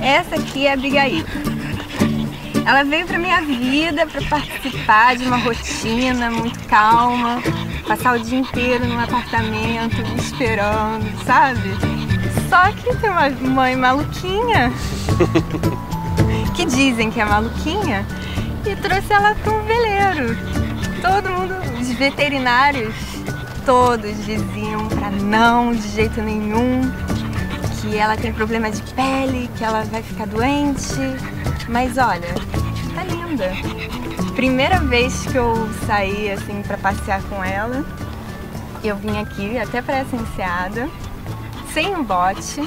Essa aqui é a Abigail. Ela veio pra minha vida para participar de uma rotina muito calma, passar o dia inteiro num apartamento, me esperando, sabe? Só que tem uma mãe maluquinha, que dizem que é maluquinha, e trouxe ela para um veleiro. Todo mundo, os veterinários, todos diziam para não de jeito nenhum, que ela tem problema de pele, que ela vai ficar doente. Mas olha, tá linda. Primeira vez que eu saí assim para passear com ela, eu vim aqui até para essa enseada, sem um bote.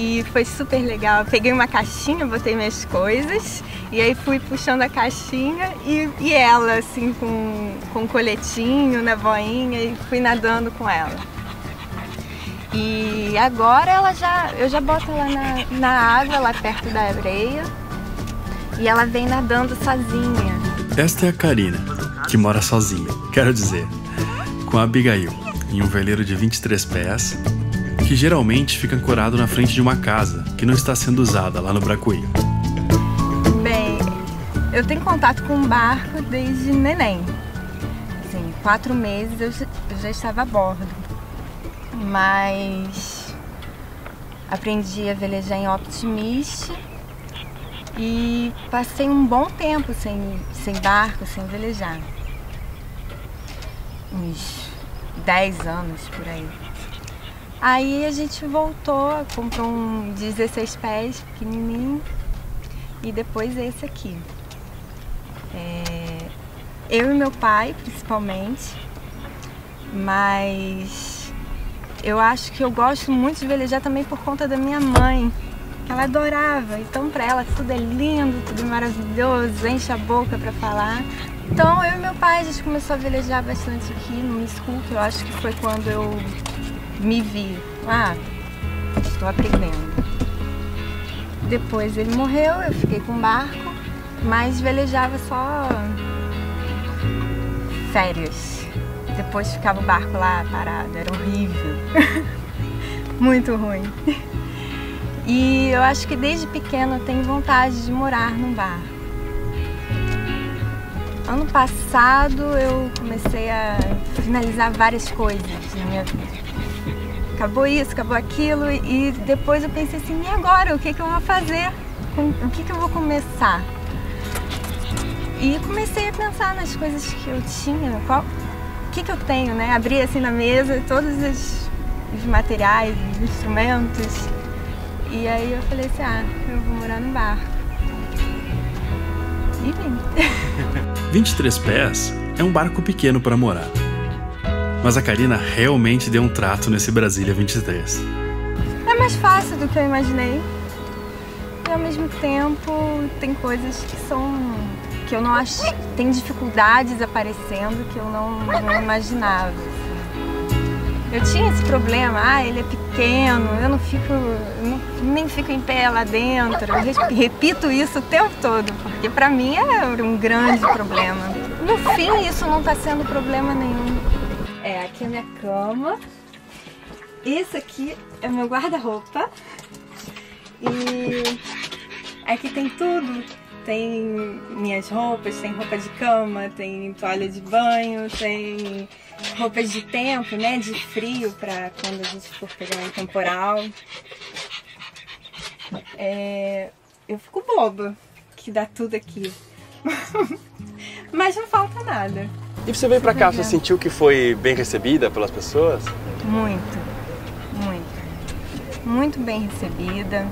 E foi super legal. peguei uma caixinha, botei minhas coisas e aí fui puxando a caixinha e, e ela assim com, com um coletinho na voinha e fui nadando com ela. E agora ela já, eu já boto ela na, na água, lá perto da areia, e ela vem nadando sozinha. Esta é a Karina, que mora sozinha, quero dizer, com a Abigail, em um veleiro de 23 pés, que geralmente fica ancorado na frente de uma casa que não está sendo usada lá no Bracuí. Bem, eu tenho contato com o barco desde neném. Assim, quatro meses eu já estava a bordo mas aprendi a velejar em Optimist e passei um bom tempo sem, sem barco, sem velejar. Uns 10 anos por aí. Aí a gente voltou, comprou um 16 pés pequenininho e depois esse aqui. É, eu e meu pai, principalmente, mas eu acho que eu gosto muito de velejar também por conta da minha mãe, ela adorava. Então, para ela, tudo é lindo, tudo é maravilhoso, enche a boca para falar. Então, eu e meu pai, a gente começou a velejar bastante aqui no School, que eu acho que foi quando eu me vi. Ah, estou aprendendo. Depois ele morreu, eu fiquei com barco, mas velejava só férias. Depois ficava o barco lá parado, era horrível. Muito ruim. E eu acho que desde pequena eu tenho vontade de morar num bar. Ano passado eu comecei a finalizar várias coisas na minha vida. Acabou isso, acabou aquilo e depois eu pensei assim, e agora? O que, que eu vou fazer? O que, que eu vou começar? E comecei a pensar nas coisas que eu tinha, qual, que, que eu tenho, né? Abri assim na mesa todos os, os materiais, os instrumentos. E aí eu falei assim, ah, eu vou morar no barco. E vim. 23 pés é um barco pequeno para morar. Mas a Karina realmente deu um trato nesse Brasília 23. É mais fácil do que eu imaginei. E ao mesmo tempo tem coisas que são que eu não acho. Tem dificuldades aparecendo que eu não, não imaginava. Assim. Eu tinha esse problema, ah, ele é pequeno, eu não fico, não, nem fico em pé lá dentro. Eu repito isso o tempo todo, porque para mim é um grande problema. No fim, isso não está sendo problema nenhum. É, aqui é a minha cama. Esse aqui é meu guarda-roupa. E aqui tem tudo tem minhas roupas, tem roupa de cama, tem toalha de banho, tem roupas de tempo, né, de frio para quando a gente for pegar um temporal. É, eu fico boba que dá tudo aqui. Mas não falta nada. E você veio para cá, você sentiu que foi bem recebida pelas pessoas? Muito, muito. Muito bem recebida.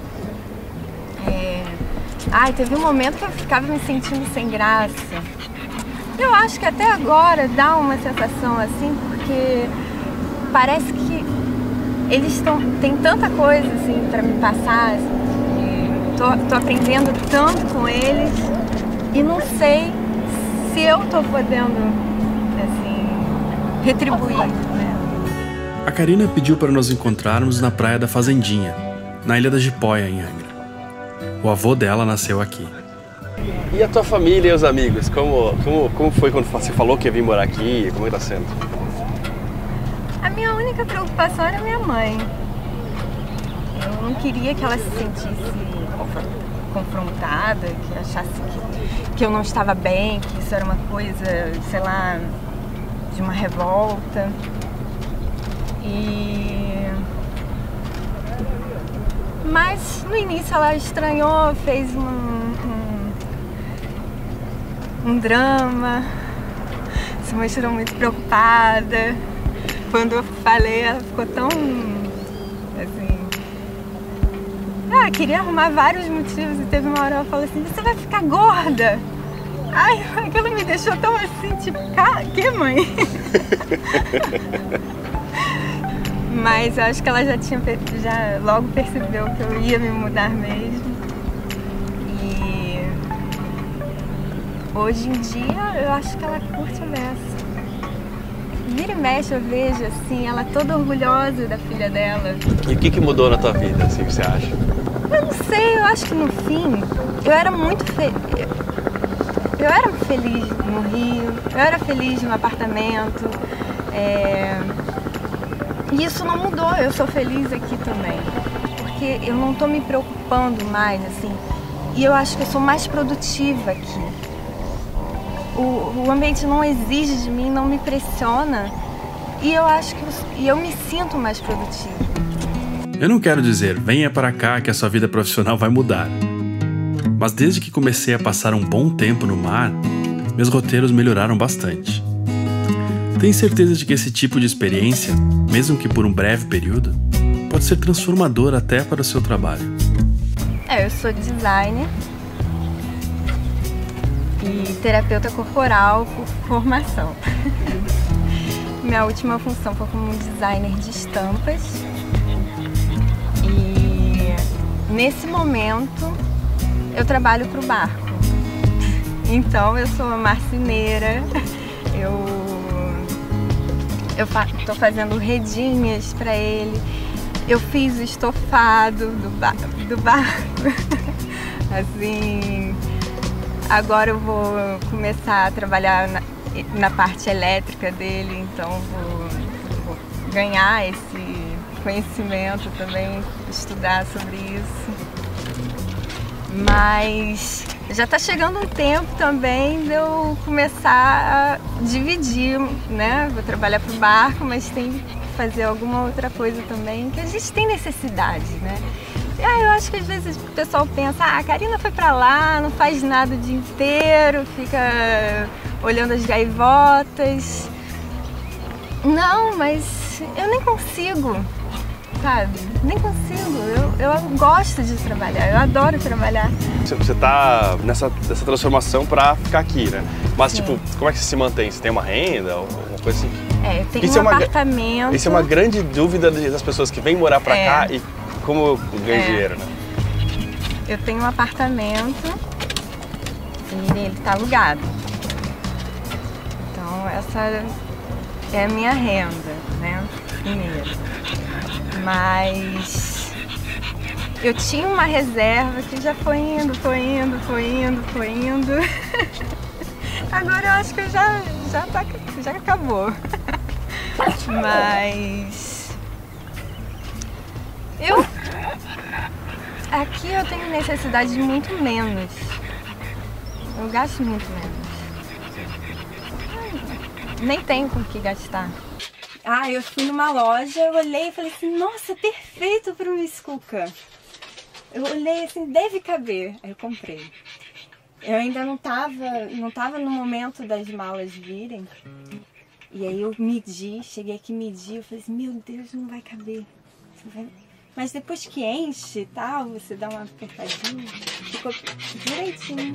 Ai, teve um momento que eu ficava me sentindo sem graça. Eu acho que até agora dá uma sensação assim, porque parece que eles estão. tem tanta coisa assim para me passar, assim, tô, tô aprendendo tanto com eles e não sei se eu tô podendo assim retribuir. Né? A Karina pediu para nos encontrarmos na praia da Fazendinha, na ilha da Jipoia, em Angra. O avô dela nasceu aqui. E a tua família e os amigos? Como, como, como foi quando você falou que ia vir morar aqui? Como está sendo? A minha única preocupação era minha mãe. Eu não queria que ela se sentisse confrontada, que achasse que, que eu não estava bem, que isso era uma coisa, sei lá, de uma revolta. E. Mas no início ela estranhou, fez um, um, um drama, se mostrou muito preocupada. Quando eu falei, ela ficou tão assim. Ah, queria arrumar vários motivos e teve uma hora ela falou assim, você vai ficar gorda. Ai, aquilo me deixou tão assim, tipo, que mãe? Mas eu acho que ela já tinha já logo percebeu que eu ia me mudar mesmo. E hoje em dia eu acho que ela curte a beça. Vira e mexe eu vejo assim, ela toda orgulhosa da filha dela. E o que, que mudou na tua vida, assim, você acha? Eu não sei, eu acho que no fim eu era muito feliz. Eu era feliz no Rio, eu era feliz no apartamento. É... E isso não mudou, eu sou feliz aqui também. Porque eu não estou me preocupando mais, assim. E eu acho que eu sou mais produtiva aqui. O, o ambiente não exige de mim, não me pressiona. E eu acho que eu, e eu me sinto mais produtiva. Eu não quero dizer, venha para cá que a sua vida profissional vai mudar. Mas desde que comecei a passar um bom tempo no mar, meus roteiros melhoraram bastante. Tenho certeza de que esse tipo de experiência, mesmo que por um breve período, pode ser transformador até para o seu trabalho. É, eu sou designer e terapeuta corporal por formação. Minha última função foi como designer de estampas. E nesse momento eu trabalho para o barco. Então eu sou uma marceneira, eu eu estou fazendo redinhas para ele. Eu fiz o estofado do, ba do barco. assim, agora eu vou começar a trabalhar na, na parte elétrica dele, então vou, vou ganhar esse conhecimento também, estudar sobre isso. Mas já está chegando um tempo também de eu começar a dividir, né? Vou trabalhar para o barco, mas tem que fazer alguma outra coisa também, que a gente tem necessidade, né? Ah, eu acho que às vezes o pessoal pensa, ah, a Karina foi para lá, não faz nada o dia inteiro, fica olhando as gaivotas. Não, mas eu nem consigo sabe? Nem consigo. Eu, eu gosto de trabalhar, eu adoro trabalhar. Você tá nessa, nessa transformação pra ficar aqui, né? Mas, Sim. tipo, como é que você se mantém? Você tem uma renda ou alguma coisa assim? É, eu tenho isso um é uma, apartamento. Isso é uma grande dúvida das pessoas que vêm morar pra é. cá e como ganham é. dinheiro, né? Eu tenho um apartamento e ele tá alugado. Então, essa é a minha renda, né? Primeiro mas eu tinha uma reserva que já foi indo, foi indo, foi indo, foi indo. Agora eu acho que já, já, tá, já acabou. Mas eu aqui eu tenho necessidade de muito menos. Eu gasto muito menos. Nem tenho com o que gastar. Ah, eu fui numa loja, eu olhei e falei assim, nossa, perfeito para uma escuca. Eu olhei assim, deve caber. Aí eu comprei. Eu ainda não tava, não tava no momento das malas virem. E aí eu medi, cheguei aqui medi, eu falei assim, meu Deus, não vai caber. Mas depois que enche e tal, você dá uma apertadinha, ficou direitinho.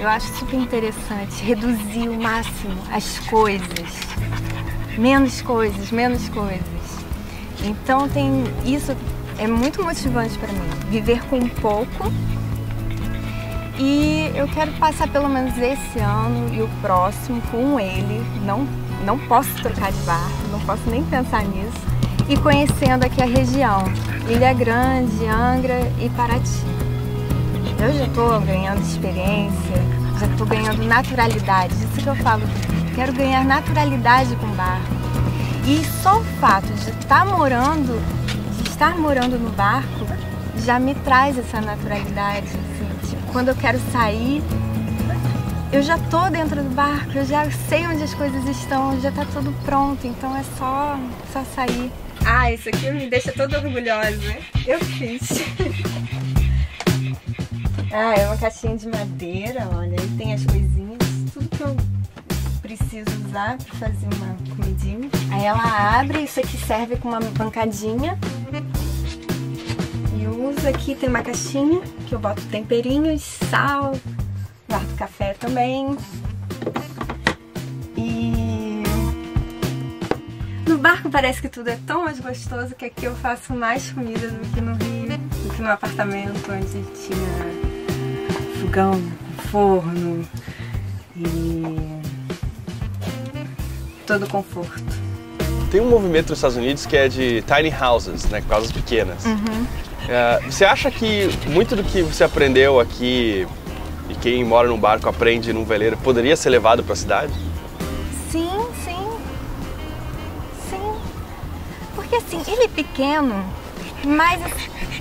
Eu acho super interessante reduzir o máximo as coisas menos coisas, menos coisas. Então tem isso é muito motivante para mim, viver com pouco. E eu quero passar pelo menos esse ano e o próximo com ele. Não não posso trocar de barco, não posso nem pensar nisso. E conhecendo aqui a região, Ilha Grande, Angra e Paraty. Eu já estou ganhando experiência, já estou ganhando naturalidade. Isso que eu falo Quero ganhar naturalidade com o barco. E só o fato de estar morando, de estar morando no barco, já me traz essa naturalidade. Assim, tipo, quando eu quero sair, eu já tô dentro do barco, eu já sei onde as coisas estão, já tá tudo pronto, então é só, só sair. Ah, isso aqui me deixa toda orgulhosa. Eu fiz. ah, é uma caixinha de madeira, olha, aí tem as coisinhas, tudo que eu preciso usar para fazer uma comidinha. Aí ela abre, isso aqui serve com uma pancadinha. E uso aqui, tem uma caixinha que eu boto temperinhos, sal, guardo café também. E no barco parece que tudo é tão mais gostoso que aqui eu faço mais comida do que no Rio, do que no apartamento onde tinha fogão, forno e todo conforto. Tem um movimento nos Estados Unidos que é de tiny houses, né, casas pequenas. Uhum. É, você acha que muito do que você aprendeu aqui e quem mora num barco aprende num veleiro poderia ser levado para a cidade? Sim, sim. Sim. Porque assim, ele é pequeno, mas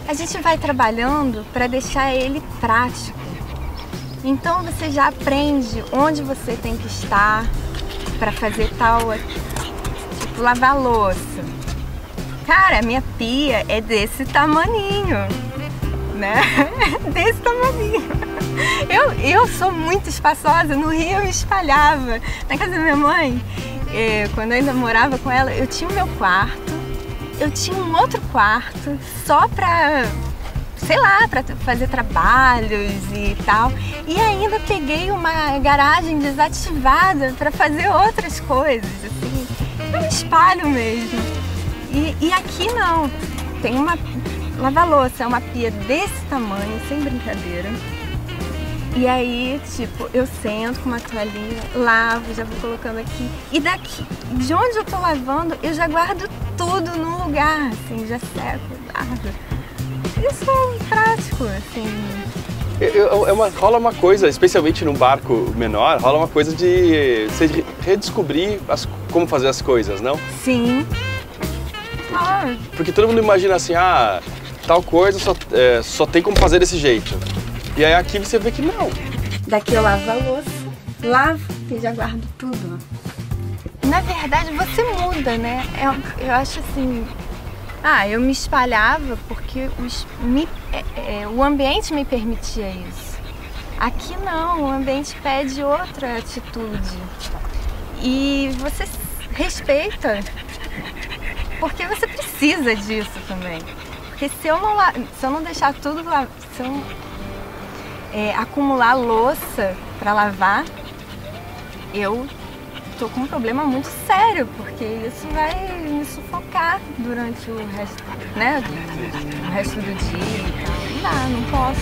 a gente vai trabalhando para deixar ele prático. Então você já aprende onde você tem que estar para fazer tal, tipo lavar louça. Cara, minha pia é desse tamaninho, né? desse tamaninho. Eu, eu sou muito espaçosa, no Rio eu me espalhava. Na casa da minha mãe, eh, quando eu ainda morava com ela, eu tinha o meu quarto, eu tinha um outro quarto só pra, sei lá, pra fazer trabalhos e tal. E ainda peguei uma garagem desativada pra fazer outras coisas, assim. Eu me espalho mesmo. E, e aqui não, tem uma lava-louça, é uma pia desse tamanho, sem brincadeira. E aí, tipo, eu sento com uma toalhinha, lavo, já vou colocando aqui. E daqui, de onde eu tô lavando, eu já guardo tudo no lugar, assim, já seco, guardo. Isso é prático, assim. É uma, rola uma coisa, especialmente num barco menor, rola uma coisa de você redescobrir as, como fazer as coisas, não? Sim. Ah, Porque todo mundo imagina assim, ah, tal coisa só, é, só tem como fazer desse jeito. E aí aqui você vê que não. Daqui eu lavo a louça, lavo e já guardo tudo. Na verdade, você muda, né? Eu, eu acho assim. Ah, eu me espalhava porque os- me- é, é, o ambiente me permitia isso. Aqui não, o ambiente pede outra atitude. E você respeita. Porque você precisa disso também. Porque se eu não, se eu não deixar tudo lá, se eu é, acumular louça para lavar, eu tô com um problema muito sério, porque isso vai me sufocar durante o resto, né, o resto do dia e tal. Não não posso.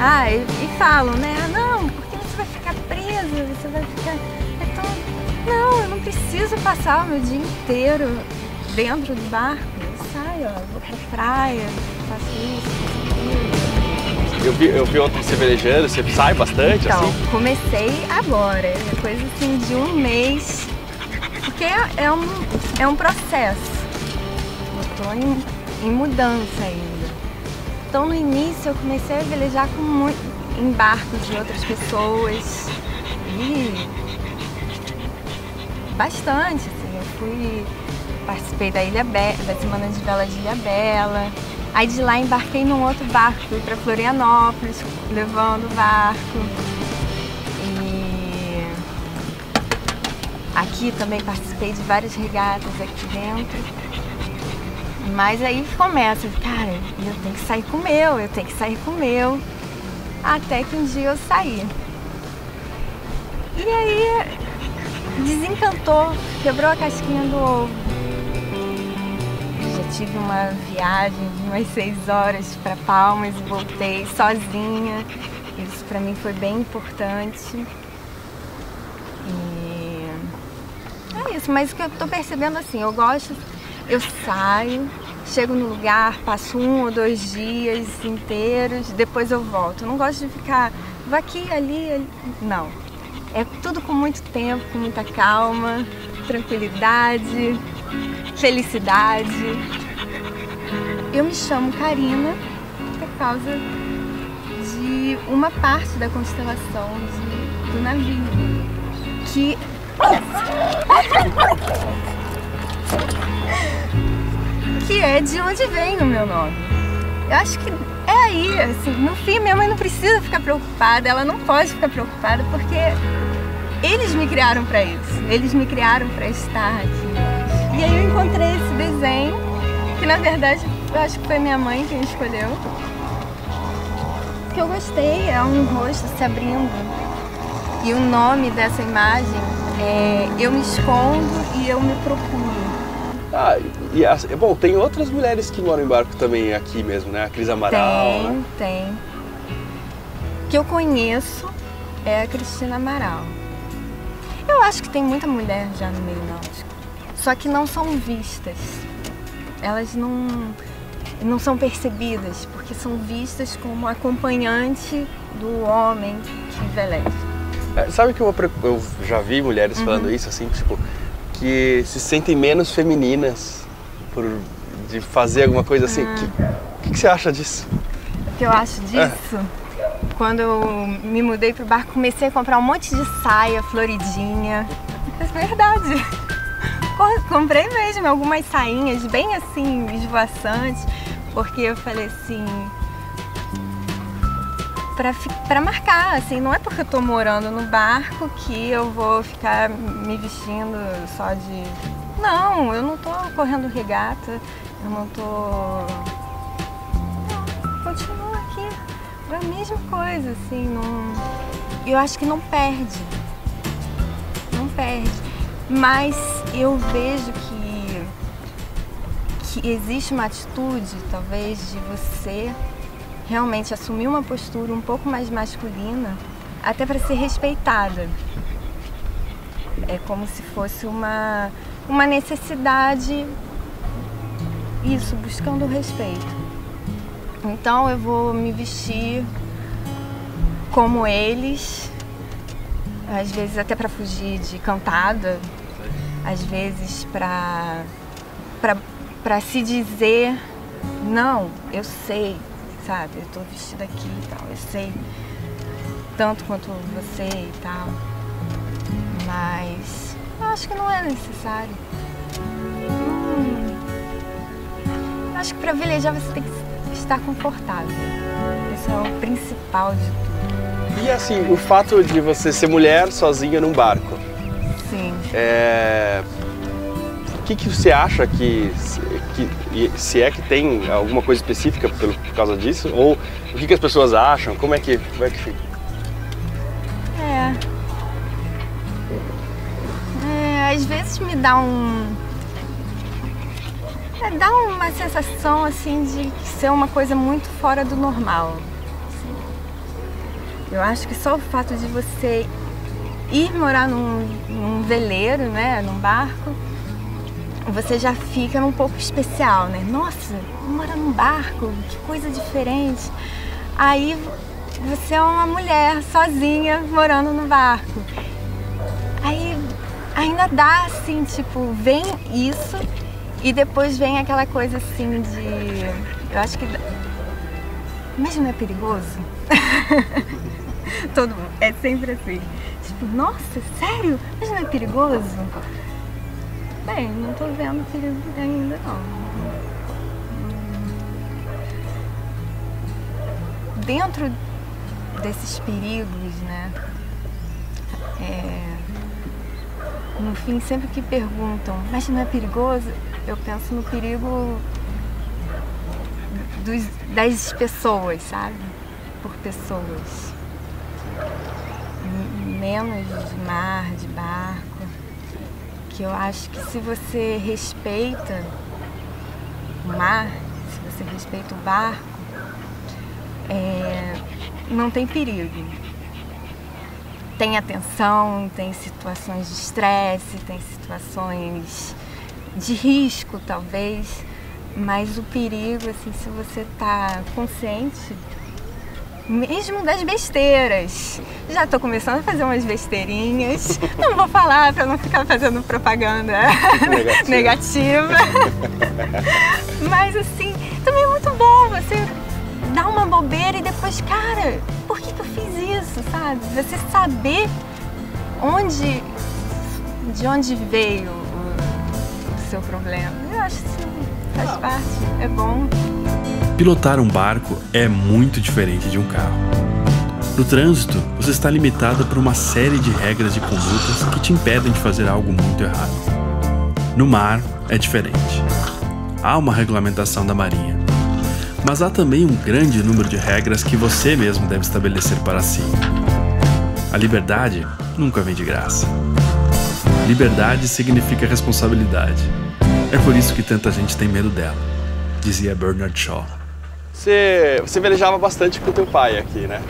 Ah, e, e falam, né, ah, não, porque você vai ficar presa, você vai ficar... É tão... Não, eu não preciso passar o meu dia inteiro dentro do barco. Eu saio, ó, vou pra praia, faço isso, faço aquilo. Eu vi, eu vi ontem você velejando, você sai bastante, Então, assim. comecei agora, coisa assim de um mês, porque é, é um, é um processo. Eu tô em, em mudança ainda. Então no início eu comecei a velejar com muito, em barcos de outras pessoas e bastante, assim, eu fui, participei da Ilha Be da Semana de Vela de Ilha Bela. Aí de lá embarquei num outro barco, fui para Florianópolis, levando o barco. E aqui também participei de várias regatas aqui dentro. Mas aí começa, cara, eu tenho que sair com o meu, eu tenho que sair com o meu. Até que um dia eu saí. E aí desencantou, quebrou a casquinha do ovo. Tive uma viagem de umas seis horas para Palmas e voltei sozinha. Isso para mim foi bem importante. E é isso, mas o que eu tô percebendo assim, eu gosto, eu saio, chego no lugar, passo um ou dois dias inteiros, depois eu volto. Eu não gosto de ficar vou aqui, ali, ali. Não. É tudo com muito tempo, com muita calma, tranquilidade, felicidade. Eu me chamo Karina, causa de uma parte da constelação de, do navio. Que. que é de onde vem o meu nome. Eu acho que é aí, assim, no fim minha mãe não precisa ficar preocupada, ela não pode ficar preocupada porque eles me criaram para isso, eles me criaram para estar aqui. E aí eu encontrei esse desenho, que na verdade eu acho que foi minha mãe quem escolheu. Que eu gostei, é um rosto se abrindo. E o nome dessa imagem é Eu me escondo e eu me procuro. Ah, e a, bom, tem outras mulheres que moram em barco também aqui mesmo, né? A Cris Amaral. Tem, né? tem. Que eu conheço é a Cristina Amaral. Eu acho que tem muita mulher já no meio náutico. Só que não são vistas. Elas não, não são percebidas, porque são vistas como acompanhante do homem que envelhece. É, sabe que eu, eu já vi mulheres uhum. falando isso, assim, tipo, que se sentem menos femininas por de fazer alguma coisa assim. O ah. que, que, você acha disso? O que eu acho disso? É quando eu me mudei pro barco, comecei a comprar um monte de saia floridinha. É verdade. Comprei mesmo algumas sainhas bem assim, esvoaçantes, porque eu falei assim, pra marcar, assim, não é porque eu tô morando no barco que eu vou ficar me vestindo só de. Não, eu não tô correndo regata, eu não tô. Não, continuo aqui. É a mesma coisa, assim, não. Eu acho que não perde. Não perde. Mas eu vejo que, que existe uma atitude, talvez, de você realmente assumir uma postura um pouco mais masculina, até para ser respeitada. É como se fosse uma, uma necessidade, isso, buscando o respeito. Então eu vou me vestir como eles, às vezes até para fugir de cantada, às vezes para para se dizer não, eu sei, sabe? Eu tô vestida aqui e tal, eu sei tanto quanto você e tal. Mas eu acho que não é necessário. Hum, acho que para velejar você tem que estar confortável. Esse é o principal de tudo. E assim, o fato de você ser mulher sozinha num barco. É... O que, que você acha que que se é que tem alguma coisa específica por, por causa disso ou o que, que as pessoas acham como é que como é que fica é. é às vezes me dá um é, dá uma sensação assim de ser uma coisa muito fora do normal assim. eu acho que só o fato de você ir morar num, num veleiro né num barco você já fica um pouco especial, né? Nossa, mora num barco, que coisa diferente. Aí você é uma mulher sozinha morando no barco. Aí ainda dá assim, tipo, vem isso e depois vem aquela coisa assim de. Eu acho que. Mas não é perigoso? Todo mundo. É sempre assim. Tipo, nossa, sério? Mas não é perigoso? Bem, não tô vendo perigo ainda não. Dentro desses perigos, né? É, no fim, sempre que perguntam, mas não é perigoso? Eu penso no perigo dos, das pessoas, sabe? Por pessoas. Menos de mar, de barco que eu acho que se você respeita o mar, se você respeita o barco, é, não tem perigo. Tem atenção, tem situações de estresse, tem situações de risco talvez, mas o perigo, assim, se você está consciente mesmo das besteiras. Já estou começando a fazer umas besteirinhas. Não vou falar para não ficar fazendo propaganda negativa. negativa. Mas assim, também é muito bom você dá uma bobeira e depois, cara, por que, que eu fiz isso, sabe? Você saber onde, de onde veio o, seu problema. Eu acho isso faz parte, é bom. Pilotar um barco é muito diferente de um carro. No trânsito, você está limitado por uma série de regras e condutas que te impedem de fazer algo muito errado. No mar, é diferente. Há uma regulamentação da Marinha, mas há também um grande número de regras que você mesmo deve estabelecer para si. A liberdade nunca vem de graça. Liberdade significa responsabilidade. É por isso que tanta gente tem medo dela, dizia Bernard Shaw. Você, você velejava bastante com teu pai aqui, né?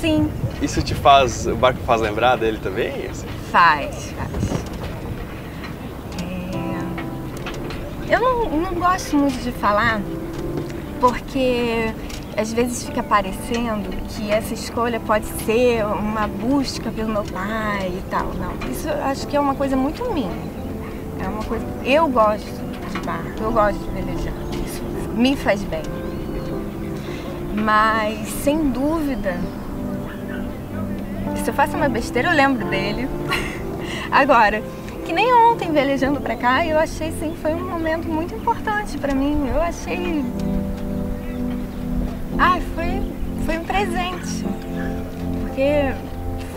Sim. Isso te faz, o barco faz lembrar dele também? Assim? Faz, faz. É... Eu não, não gosto muito de falar porque às vezes fica parecendo que essa escolha pode ser uma busca pelo meu pai e tal. Não, isso eu acho que é uma coisa muito minha. É uma coisa. Eu gosto de barco, eu gosto de velejar. Isso me faz bem. Mas sem dúvida, se eu faço uma besteira, eu lembro dele. Agora, que nem ontem velejando pra cá, eu achei sim, foi um momento muito importante pra mim. Eu achei Ai, foi, foi um presente. Porque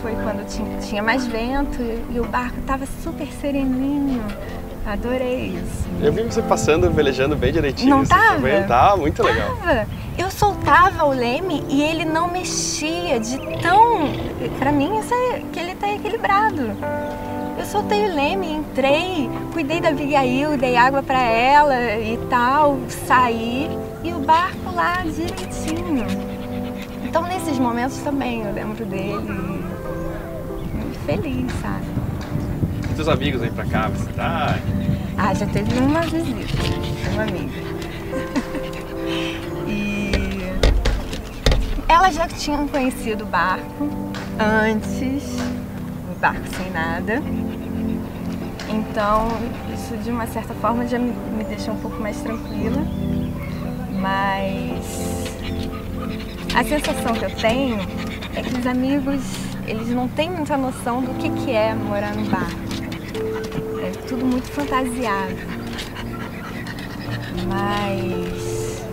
foi quando tinha, tinha mais vento e, e o barco estava super sereninho. Adorei isso. Eu vi você passando, velejando bem direitinho. Não tava? Também. Tá, muito legal. Tava. Eu soltava o leme e ele não mexia de tão... Pra mim, isso é que ele tá equilibrado. Eu soltei o leme, entrei, cuidei da Abigail, dei água para ela e tal, saí e o barco lá direitinho. Então nesses momentos também eu lembro dele muito feliz, sabe? Teus amigos aí pra cá visitar? Ah, já teve uma visita, uma amiga. e ela já tinha conhecido o barco antes, o barco sem nada. Então, isso de uma certa forma já me, deixou um pouco mais tranquila. Mas a sensação que eu tenho é que os amigos, eles não têm muita noção do que, que é morar no barco. É tudo muito fantasiado. Mas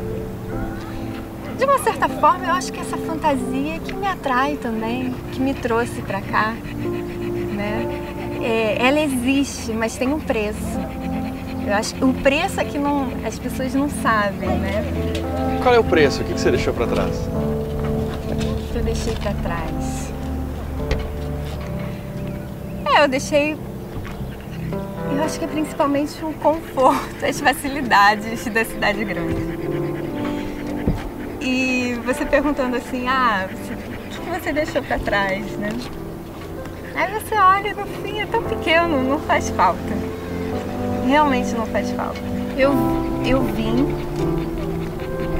de uma certa forma eu acho que essa fantasia que me atrai também, que me trouxe para cá, né? É, ela existe, mas tem um preço. Eu acho que o preço é que não, as pessoas não sabem, né? Qual é o preço? O que você deixou para trás? O que eu deixei para trás? É, eu deixei. Eu acho que é principalmente o conforto, as facilidades da cidade grande. E você perguntando assim, ah, o que você deixou para trás, né? Aí você olha no fim, é tão pequeno, não faz falta. Realmente não faz falta. Eu, eu vim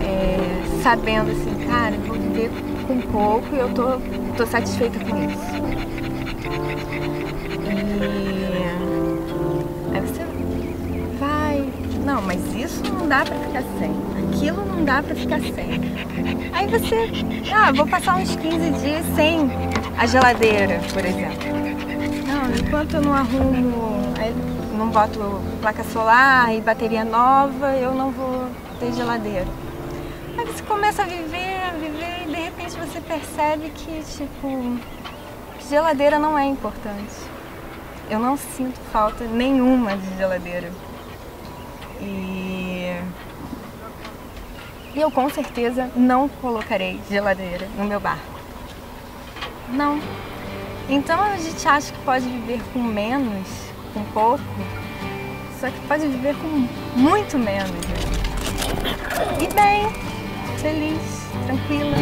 é, sabendo assim, cara, vou viver com pouco e eu tô, tô satisfeita com isso. E mas isso não dá pra ficar sem, aquilo não dá pra ficar sem. Aí você, ah, vou passar uns 15 dias sem a geladeira, por exemplo. Não, enquanto eu não arrumo, não boto placa solar e bateria nova, eu não vou ter geladeira. Aí você começa a viver, a viver e de repente você percebe que, tipo, geladeira não é importante. Eu não sinto falta nenhuma de geladeira. E eu com certeza não colocarei geladeira no meu barco. Não. Então a gente acha que pode viver com menos, com pouco, só que pode viver com muito menos. E bem, feliz, tranquila.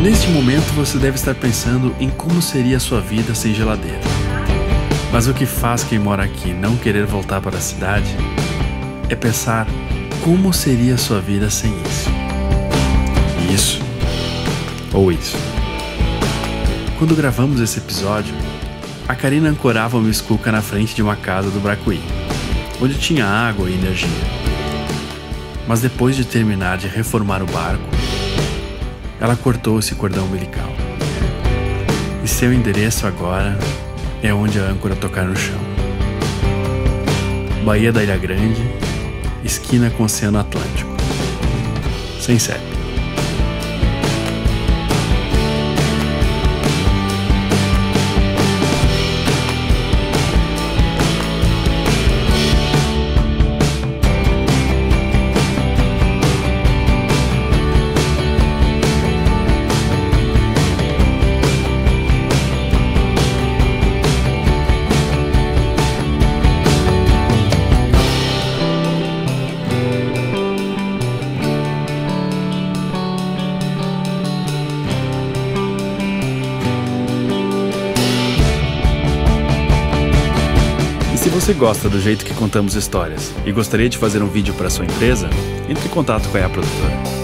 Neste momento você deve estar pensando em como seria a sua vida sem geladeira. Mas o que faz quem mora aqui não querer voltar para a cidade é pensar como seria sua vida sem isso. Isso ou isso. Quando gravamos esse episódio, a Karina ancorava uma escuca na frente de uma casa do Bracuí, onde tinha água e energia. Mas depois de terminar de reformar o barco, ela cortou esse cordão umbilical. E seu endereço agora é onde a âncora tocar no chão. Baía da Ilha Grande, esquina com o Oceano Atlântico. Sem CEP. Gosta do jeito que contamos histórias e gostaria de fazer um vídeo para sua empresa, entre em contato com a produtora.